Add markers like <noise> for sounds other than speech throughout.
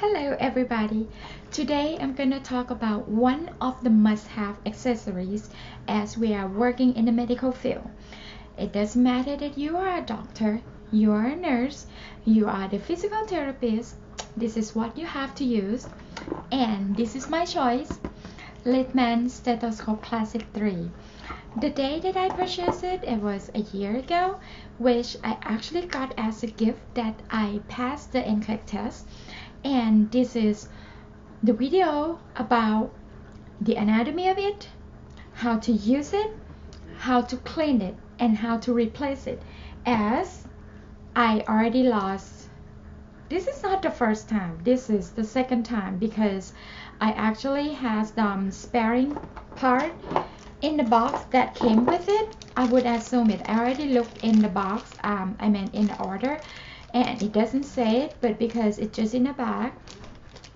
Hello everybody. Today I'm going to talk about one of the must-have accessories as we are working in the medical field. It doesn't matter that you are a doctor, you are a nurse, you are the physical therapist. This is what you have to use. And this is my choice. Littmann Stethoscope Classic 3. The day that I purchased it, it was a year ago, which I actually got as a gift that I passed the NCLEX test and this is the video about the anatomy of it, how to use it, how to clean it, and how to replace it. As I already lost this is not the first time. This is the second time because I actually has the um, sparing part in the box that came with it. I would assume it I already looked in the box. Um, I mean in the order and it doesn't say it but because it's just in the bag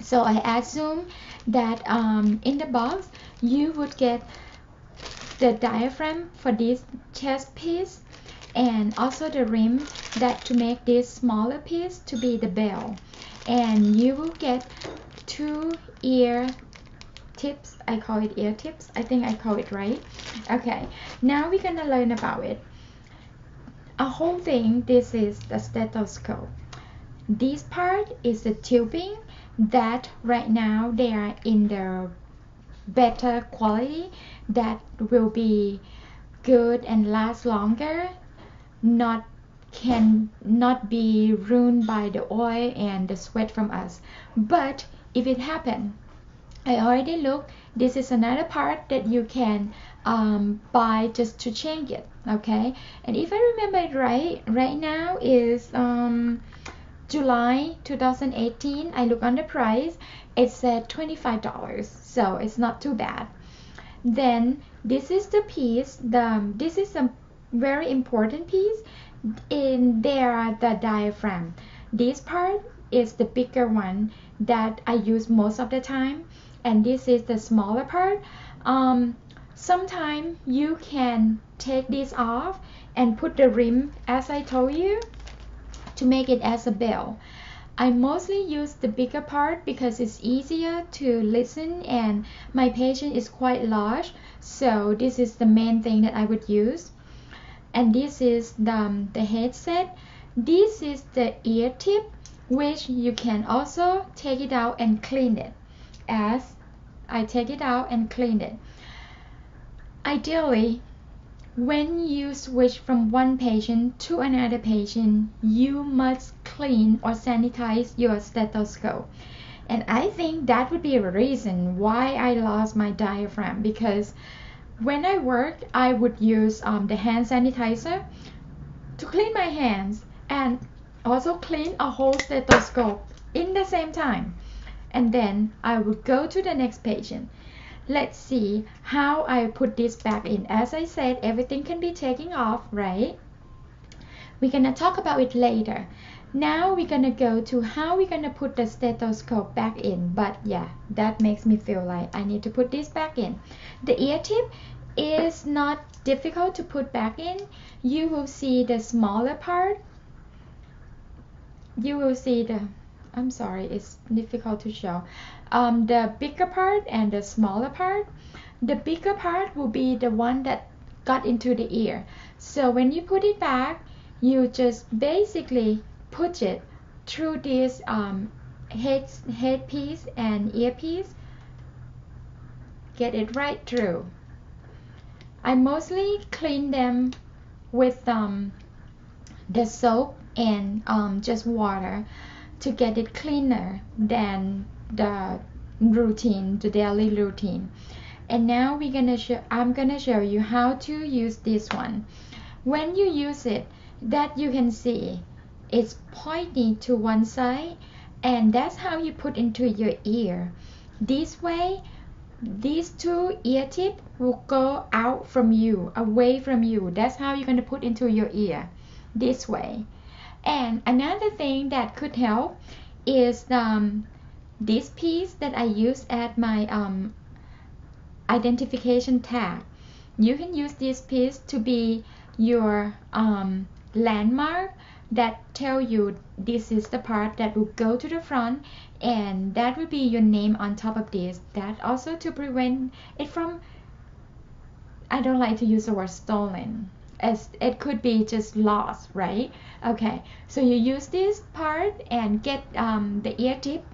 so I assume that um, in the box you would get the diaphragm for this chest piece and also the rim that to make this smaller piece to be the bell. And you will get two ear tips. I call it ear tips. I think I call it right. Okay. Now we're gonna learn about it a whole thing this is the stethoscope this part is the tubing that right now they are in the better quality that will be good and last longer not can not be ruined by the oil and the sweat from us but if it happen I already look. this is another part that you can um, buy just to change it okay? And if I remember it right right now is um, July 2018 I look on the price it said $25 so it's not too bad. Then this is the piece the this is a very important piece in there the diaphragm. This part is the bigger one that I use most of the time and this is the smaller part. Um, Sometimes you can take this off and put the rim as I told you to make it as a bell. I mostly use the bigger part because it's easier to listen and my patient is quite large so this is the main thing that I would use. And this is the, um, the headset. This is the ear tip which you can also take it out and clean it as I take it out and clean it Ideally, when you switch from one patient to another patient, you must clean or sanitize your stethoscope. And I think that would be a reason why I lost my diaphragm because when I work, I would use um, the hand sanitizer to clean my hands and also clean a whole stethoscope in the same time. And then I would go to the next patient let's see how I put this back in. As I said everything can be taken off right? We're gonna talk about it later. Now we're gonna go to how we're gonna put the stethoscope back in. But yeah that makes me feel like I need to put this back in. The ear tip is not difficult to put back in. You will see the smaller part. You will see the I'm sorry it's difficult to show. Um, the bigger part and the smaller part. The bigger part will be the one that got into the ear. So when you put it back you just basically put it through this um, head headpiece and earpiece. Get it right through. I mostly clean them with um, the soap and um, just water to get it cleaner than the routine, the daily routine. And now we're gonna show, I'm gonna show you how to use this one. When you use it, that you can see, it's pointing to one side and that's how you put into your ear. This way, these two ear tip will go out from you, away from you. That's how you're gonna put into your ear, this way. And another thing that could help is um, this piece that I use at my um, identification tag. You can use this piece to be your um, landmark that tell you this is the part that will go to the front and that will be your name on top of this that also to prevent it from I don't like to use the word stolen as it could be just lost right? Okay so you use this part and get um, the ear tip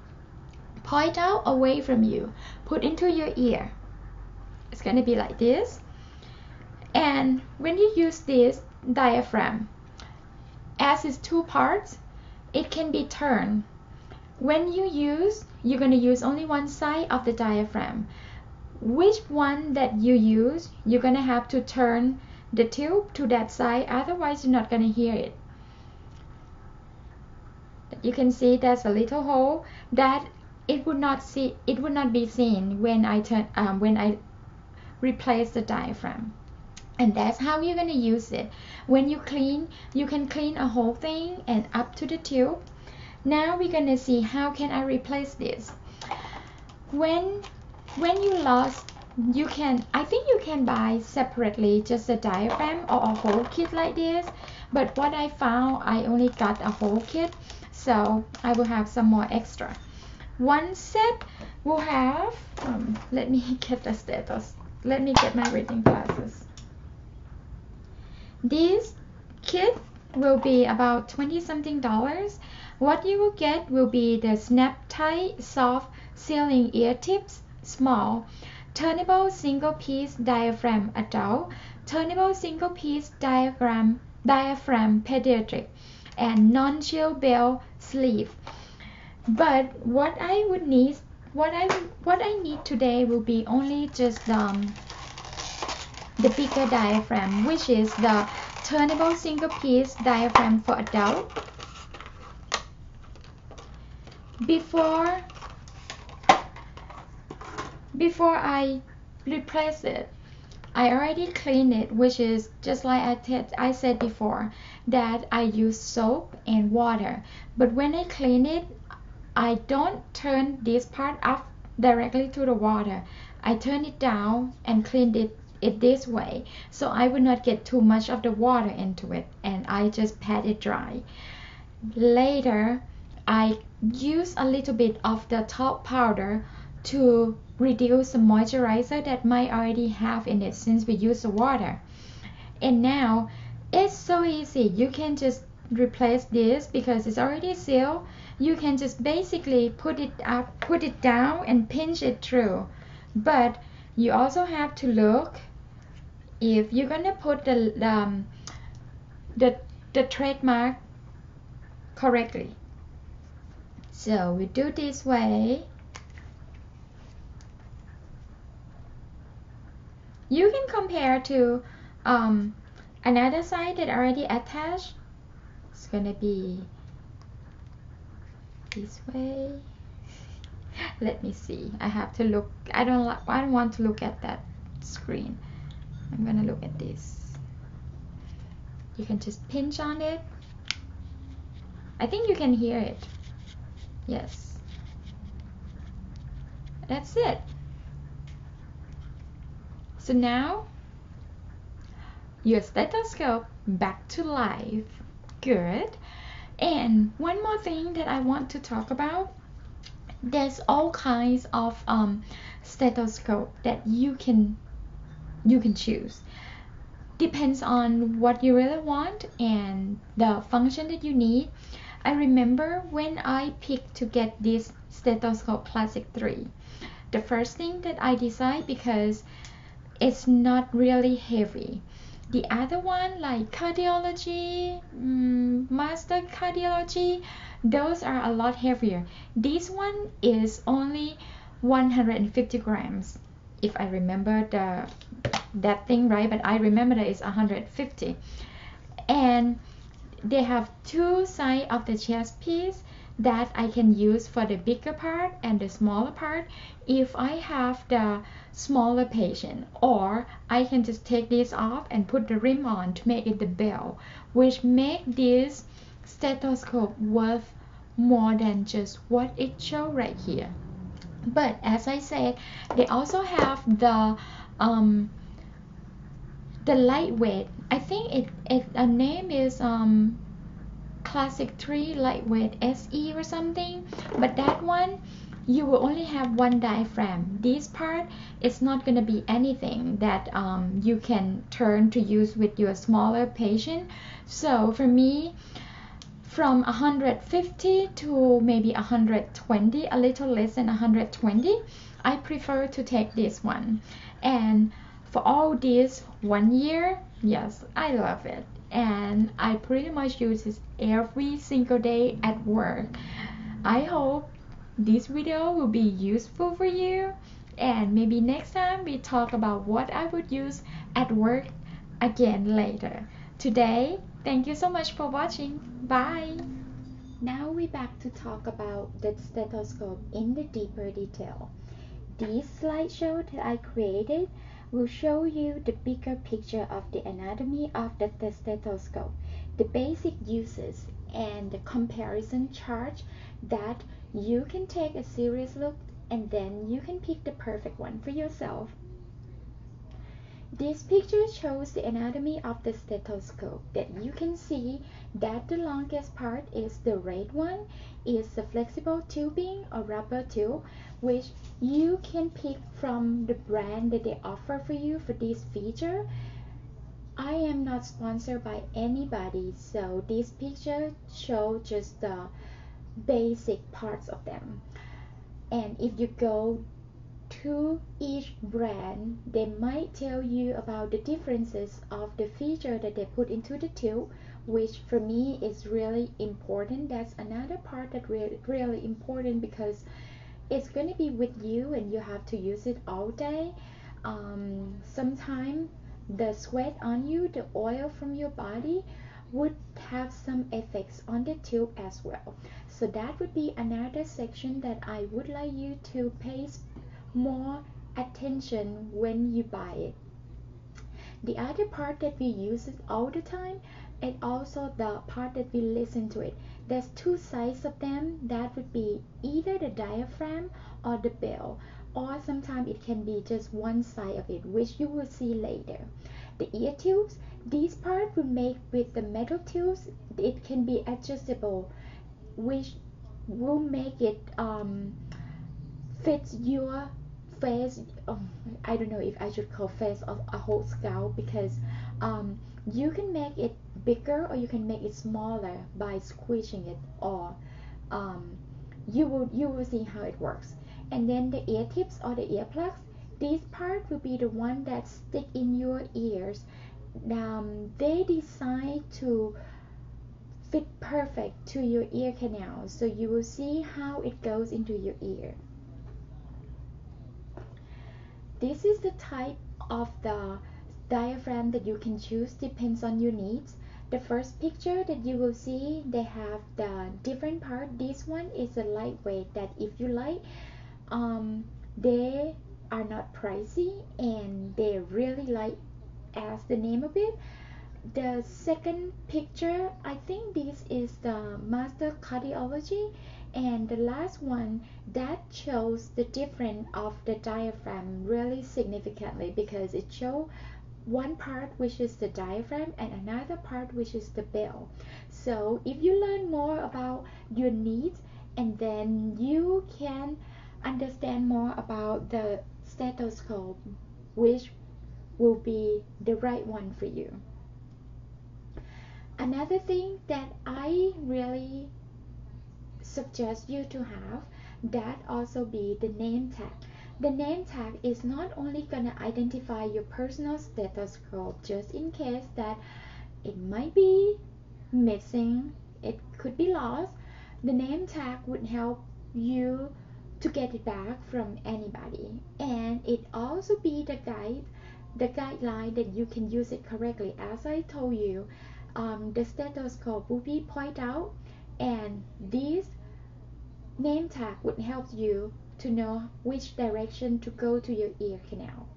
point out away from you. Put into your ear. It's going to be like this. And when you use this diaphragm as it's two parts it can be turned. When you use you're going to use only one side of the diaphragm. Which one that you use you're going to have to turn the tube to that side otherwise you're not going to hear it. You can see there's a little hole that it would not see it would not be seen when I turn um, when I replace the diaphragm. And that's how you're going to use it. When you clean you can clean a whole thing and up to the tube. Now we're going to see how can I replace this. When when you lost you can I think you can buy separately just a diaphragm or a whole kit like this but what I found I only got a whole kit so I will have some more extra. One set will have um, let me <laughs> get the status. Let me get my reading glasses. This kit will be about 20 something dollars. What you will get will be the snap tight soft sealing ear tips small turnable single piece diaphragm adult turnable single piece diaphragm diaphragm pediatric and non-chill bell sleeve. But what I would need what I what I need today will be only just um, the bigger diaphragm which is the turnable single piece diaphragm for adult. Before before I replace it I already cleaned it which is just like I, I said before that I use soap and water but when I clean it I don't turn this part up directly to the water. I turn it down and clean it, it this way so I will not get too much of the water into it and I just pat it dry. Later, I use a little bit of the top powder to reduce the moisturizer that might already have in it since we use the water. And now it's so easy. You can just replace this because it's already sealed you can just basically put it up put it down and pinch it through but you also have to look if you're gonna put the um, the the trademark correctly so we do this way you can compare to um, another side that already attached. It's gonna be this way. <laughs> Let me see. I have to look I don't I don't want to look at that screen. I'm gonna look at this. You can just pinch on it. I think you can hear it. Yes. That's it so now your stethoscope back to life. Good. And one more thing that I want to talk about there's all kinds of um, stethoscope that you can you can choose. Depends on what you really want and the function that you need. I remember when I picked to get this stethoscope classic 3 the first thing that I decided because it's not really heavy. The other one like cardiology um, master cardiology those are a lot heavier. This one is only 150 grams if i remember the that thing right but i remember that it's 150 and they have two sides of the chest piece that I can use for the bigger part and the smaller part if I have the smaller patient or I can just take this off and put the rim on to make it the bell which make this stethoscope worth more than just what it show right here. But as I said they also have the um, the lightweight. I think it, it a name is um classic 3 lightweight SE or something. But that one you will only have one diaphragm. This part is not going to be anything that um, you can turn to use with your smaller patient. So for me from 150 to maybe 120 a little less than 120 i prefer to take this one. And for all this one year yes i love it and i pretty much use it every single day at work. I hope this video will be useful for you and maybe next time we talk about what i would use at work again later. Today thank you so much for watching. Bye! Now we back to talk about the stethoscope in the deeper detail. This slideshow that i created will show you the bigger picture of the anatomy of the, stethoscope, the basic uses, and the comparison chart that you can take a serious look and then you can pick the perfect one for yourself. This picture shows the anatomy of the stethoscope that you can see that the longest part is the red one is the flexible tubing or rubber tube which you can pick from the brand that they offer for you for this feature. I am not sponsored by anybody so this picture show just the basic parts of them. And if you go to each brand they might tell you about the differences of the feature that they put into the tube which for me is really important. That's another part that really really important because it's going to be with you and you have to use it all day. Um, sometimes the sweat on you the oil from your body would have some effects on the tube as well. So that would be another section that i would like you to pay more attention when you buy it. The other part that we use it all the time and also the part that we listen to it. There's two sides of them. That would be either the diaphragm or the bell. Or sometimes it can be just one side of it which you will see later. The ear tubes these part we make with the metal tubes. It can be adjustable which will make it um, fit your face um, i don't know if i should call face of a whole scalp because um, you can make it bigger or you can make it smaller by squishing it or um, you will you will see how it works. And then the ear tips or the earplugs this part will be the one that stick in your ears. Um, they decide to fit perfect to your ear canal so you will see how it goes into your ear this is the type of the diaphragm that you can choose depends on your needs. The first picture that you will see they have the different part. This one is a lightweight that if you like um, they are not pricey and they really light as the name of it. The second picture i think this is the master cardiology and the last one that shows the difference of the diaphragm really significantly because it shows one part which is the diaphragm and another part which is the bell. So if you learn more about your needs and then you can understand more about the stethoscope which will be the right one for you. Another thing that i really suggest you to have that also be the name tag the name tag is not only going to identify your personal status stethoscope just in case that it might be missing, it could be lost. The name tag would help you to get it back from anybody and it also be the guide the guideline that you can use it correctly as i told you um, the stethoscope will be point out and this name tag would help you to know which direction to go to your ear canal.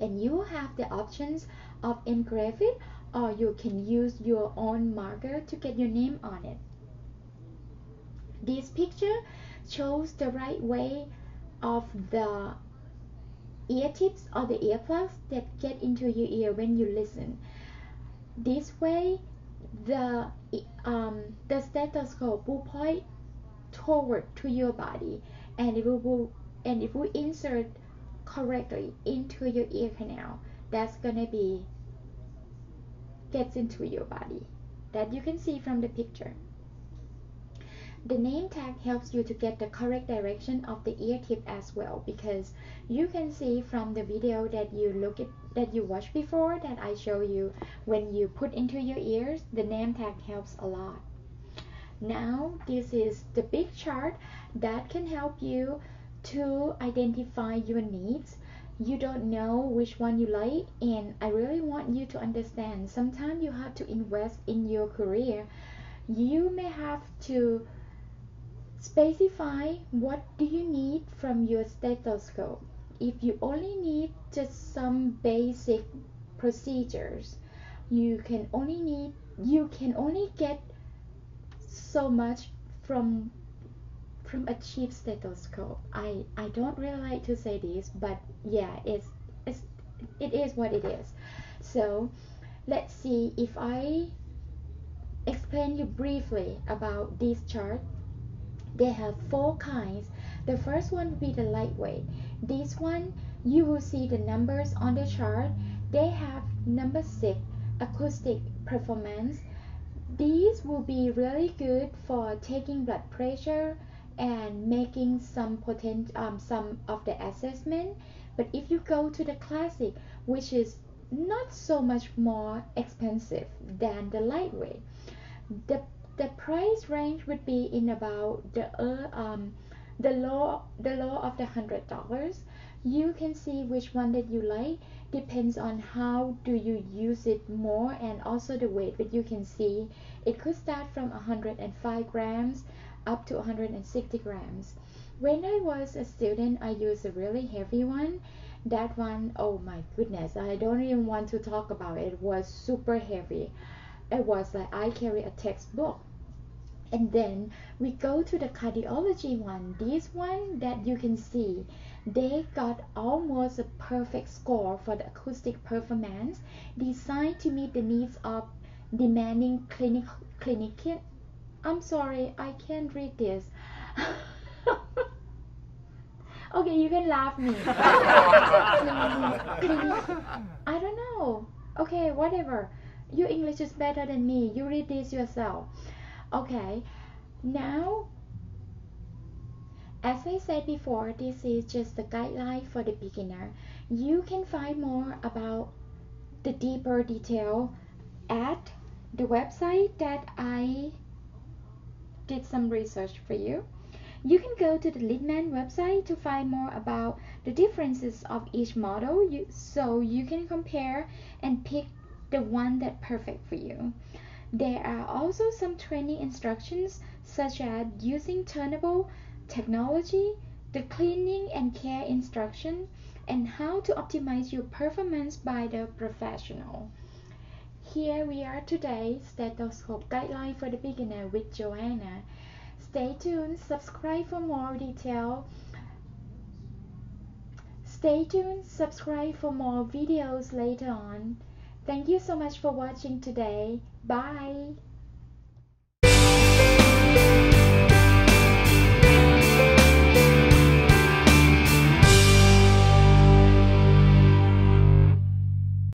And you have the options of engrave it or you can use your own marker to get your name on it. This picture shows the right way of the ear tips or the earplugs that get into your ear when you listen. This way the um, the stethoscope will point toward to your body and it will and if we insert correctly into your ear canal. That's gonna be gets into your body. That you can see from the picture. The name tag helps you to get the correct direction of the ear tip as well because you can see from the video that you look at that you watched before that I show you when you put into your ears the name tag helps a lot now this is the big chart that can help you to identify your needs. You don't know which one you like and i really want you to understand sometimes you have to invest in your career. You may have to specify what do you need from your stethoscope. If you only need just some basic procedures you can only need you can only get so much from from a cheap stethoscope. I, I don't really like to say this, but yeah, it's, it's it is what it is. So let's see if I explain you briefly about this chart. They have four kinds. The first one will be the lightweight. This one you will see the numbers on the chart. They have number six acoustic performance. These will be really good for taking blood pressure, and making some potent um, some of the assessment. But if you go to the classic which is not so much more expensive than the lightweight the the price range would be in about the uh, um the low the low of the hundred dollars. You can see which one that you like depends on how do you use it more and also the weight but you can see it could start from 105 grams up to 160 grams. When I was a student, I used a really heavy one. That one, oh my goodness, I don't even want to talk about it. It was super heavy. It was like I carry a textbook. And then we go to the cardiology one. This one that you can see, they got almost a perfect score for the acoustic performance, designed to meet the needs of demanding clinic, clinic, I'm sorry, I can't read this. <laughs> okay, you can laugh me. <laughs> I don't know. Okay, whatever. Your English is better than me. You read this yourself. Okay, now, as I said before, this is just a guideline for the beginner. You can find more about the deeper detail at the website that I did some research for you. You can go to the Littmann website to find more about the differences of each model you, so you can compare and pick the one that perfect for you. There are also some training instructions such as using turnable technology, the cleaning and care instruction, and how to optimize your performance by the professional. Here we are today, stethoscope guideline for the beginner with Joanna. Stay tuned, subscribe for more detail. Stay tuned, subscribe for more videos later on. Thank you so much for watching today. Bye!